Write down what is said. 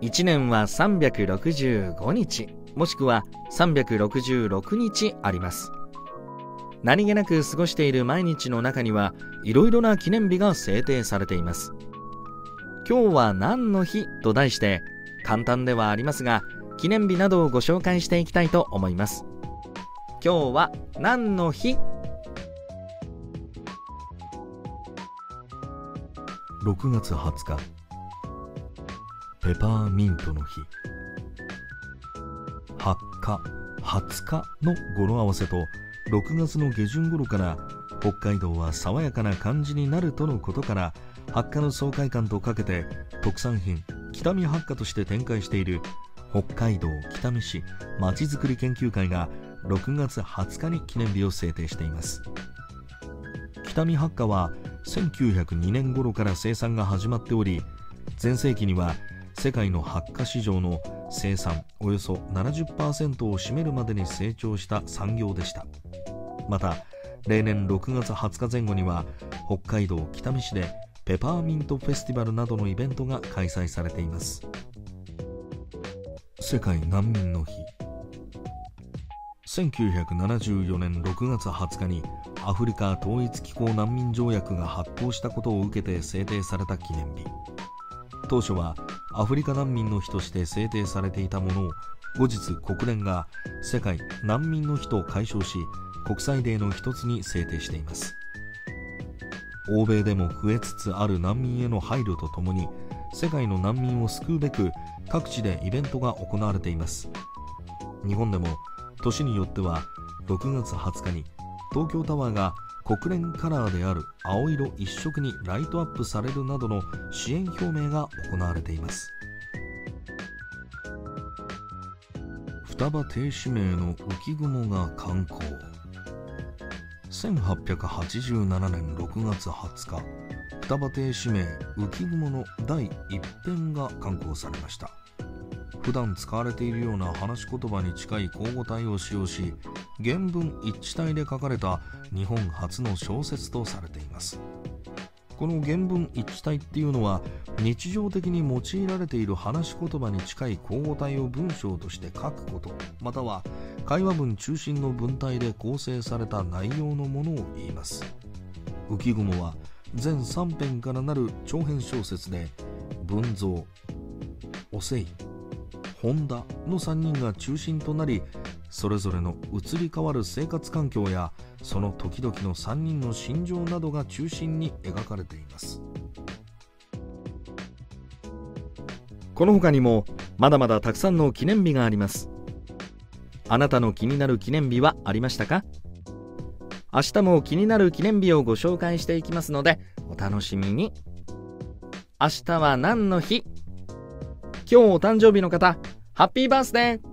1年は365日もしくは366日あります。何気なく過ごしている毎日の中にはいろいろな記念日が制定されています。今日は何の日？と題して簡単ではありますが記念日などをご紹介していきたいと思います。今日は何の日？6月20日。ペパーミントの日。発火20日の語呂合わせと6月の下旬頃から北海道は爽やかな感じになるとのことから発火の爽快感とかけて特産品北見発火として展開している北海道北見市まちづくり研究会が6月20日に記念日を制定しています。北見発火は1902年頃から生産が始まっており全盛期には世界の発火市場の生産およそ70%を占めるまでに成長した産業でした。また例年6月20日前後には北海道北見市でペパーミントフェスティバルなどのイベントが開催されています。世界難民の日。1974年6月20日にアフリカ統一機構難民条約が発効したことを受けて制定された記念日。当初はアフリカ難民の日として制定されていたものを後日国連が世界難民の日と解消し国際デーの一つに制定しています。欧米でも増えつつある難民への配慮とともに世界の難民を救うべく各地でイベントが行われています。日本でも年によっては6月20日に東京タワーが国連カラーである青色一色にライトアップされるなどの支援表明が行われています。双葉亭主名の浮雲が観光。1887年6月20日双葉亭主名浮雲の第一編が刊行されました。普段使われているような話し言葉に近い交互体を使用し原文一致体で書かれた日本初の小説とされています。この原文一致体っていうのは日常的に用いられている話し言葉に近い交互体を文章として書くことまたは会話文中心の文体で構成された内容のものを言います。浮雲は全3編からなる長編小説で文蔵おせい本田の3人が中心となりそれぞれの移り変わる生活環境やその時々の3人の心情などが中心に描かれています。この他にもまだまだたくさんの記念日があります。あなたの気になる記念日はありましたか？明日も気になる記念日をご紹介していきますのでお楽しみに。明日は何の日？今日お誕生日の方ハッピーバースデー